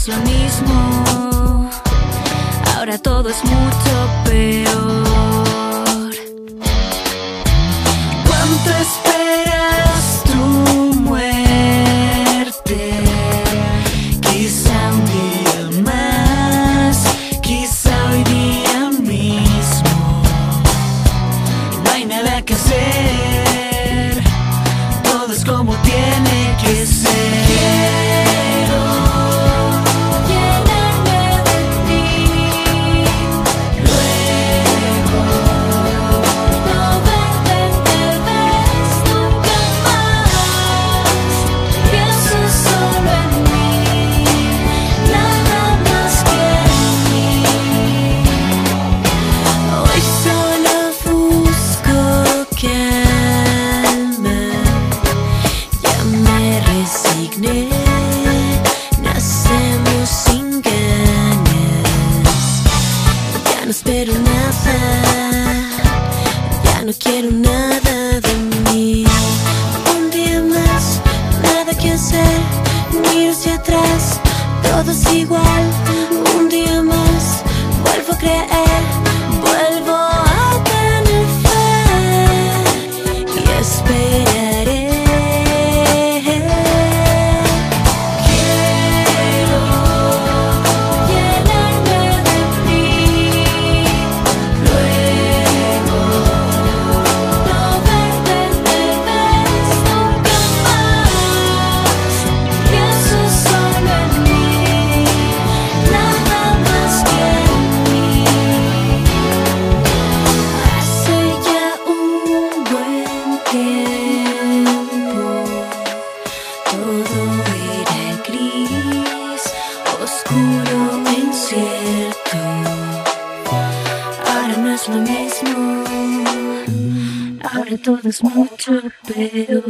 es lo mismo. Ahora todo es mucho peor. no quiero nada de mí. Un día más, nada que hacer, miro hacia atrás, todo es igual. Un día más, vuelvo a creer. Ahora todo es mucho peor.